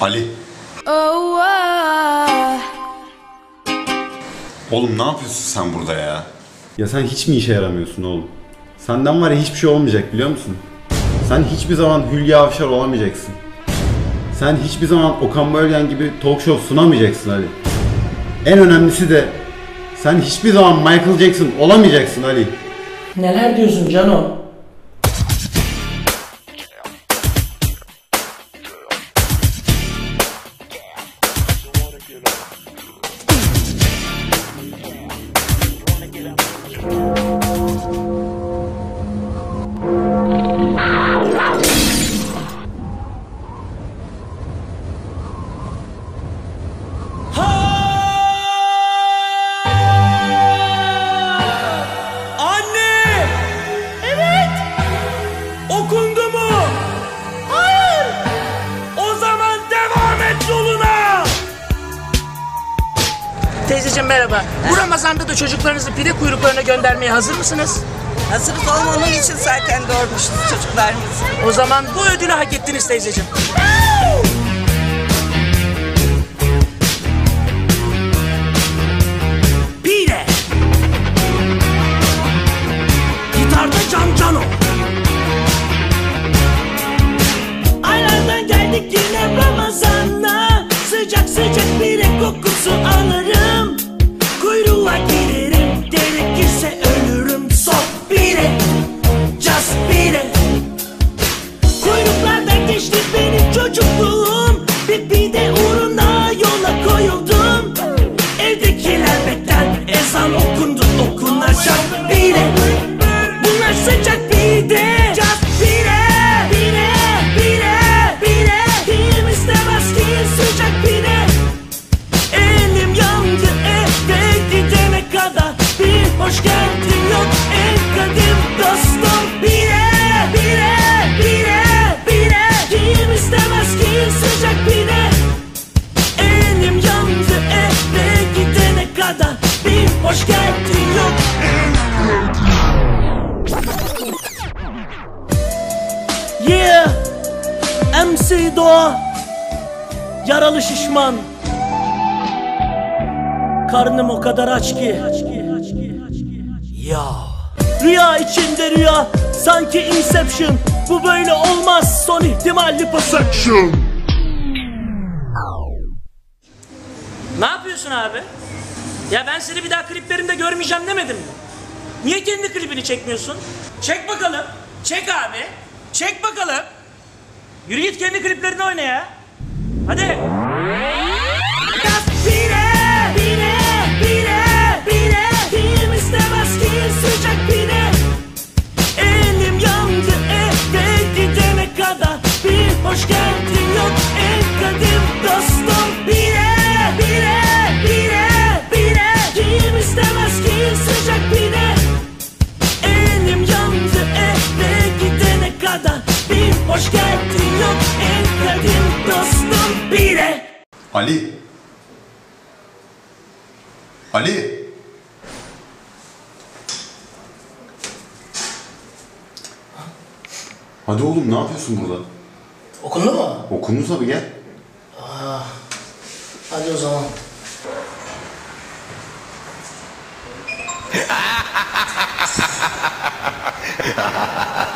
Ali. Oğlum ne yapıyorsun sen burada ya? Ya sen hiç mi işe yaramıyorsun oğlum? Senden var ya hiçbir şey olmayacak biliyor musun? Sen hiçbir zaman Hülya Avşar olamayacaksın. Sen hiçbir zaman Okan Bölgen gibi talk show sunamayacaksın Ali. En önemlisi de sen hiçbir zaman Michael Jackson olamayacaksın Ali. Neler diyorsun Cano? Teyzeciğim merhaba. Bu Ramazan'da da çocuklarınızı pide kuyruklarına göndermeye hazır mısınız? Hazırız oğlum onun için zaten doğurmuşuz çocuklarımızı. O zaman bu ödülü hak ettiniz teyzeciğim. Hoş geldin. Yok Yeah MC Doğa Yaralı şişman. Karnım o kadar aç ki. Ya. Rüya içinde rüya Sanki Inception. Bu böyle olmaz Son ihtimalli perfection Ne yapıyorsun abi? Ya ben seni bir daha kliplerinde görmeyeceğim demedim mi? Niye kendi klibini çekmiyorsun? Çek bakalım. Çek abi. Çek bakalım. Yürü git kendi kliplerini oyna ya. Hadi. Yok en kadim dostum Ali. Ali. Hadi oğlum ne yapıyorsun burada? Okundu mu? Okundu tabii gel. Hadi o zaman.